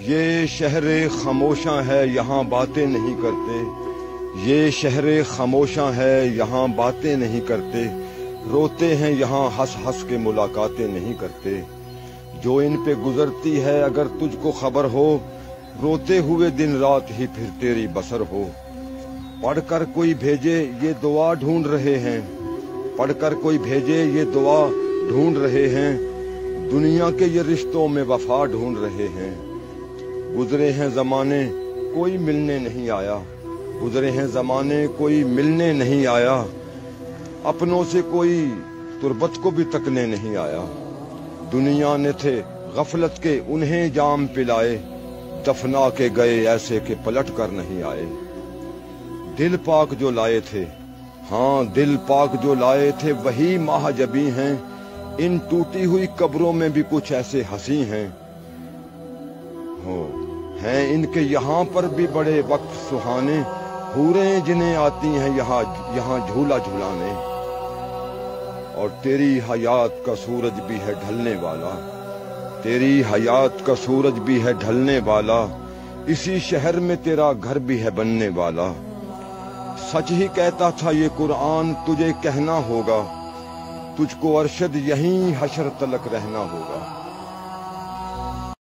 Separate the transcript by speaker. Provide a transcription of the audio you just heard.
Speaker 1: ये शहर खामोशा है, यहाँ बातें नहीं करते। ये शहर खामोशा है, यहाँ बातें नहीं करते। रोते हैं, यहाँ हंस हंस के मुलाकातें नहीं करते। जो इन पे गुजरती है, अगर तुझको खबर हो, रोते हुए दिन रात ही फिर तेरी बसर हो। पढ़कर कोई भेजे, ये दुआ ढूंढ रहे हैं। पढ़कर कोई भेजे, ये दुआ ढूंढ रहे हैं। दुनिया के ये रिश्तों में वफा ढूंढ रहे हैं। गुजरे हैं जमाने, कोई मिलने नहीं आया। गुजरे हैं जमाने, कोई मिलने नहीं आया। अपनों से कोई तुरबत को भी तकने नहीं आया। दुनिया ने थे गफलत के उन्हें जाम पिलाए। दफना के गए ऐसे के पलट कर नहीं आए। दिल पाक जो लाए थे हाँ दिल पाक जो लाए थे, वही महाजबी हैं। इन टूटी हुई कब्रों में भी कुछ ऐसे हँसी हैं। हो। हैं इनके यहाँ पर भी बड़े वक्त सुहाने, हूरे जिन्हें आती हैं यहाँ यहाँ झूला झूलाने। और तेरी हयात का सूरज भी है ढलने वाला। तेरी हयात का सूरज भी है ढलने वाला। इसी शहर में तेरा घर भी है बनने वाला। सच ही कहता था ये कुरान, तुझे कहना होगा। तुझको अरशद यहीं हशर तलक रहना होगा।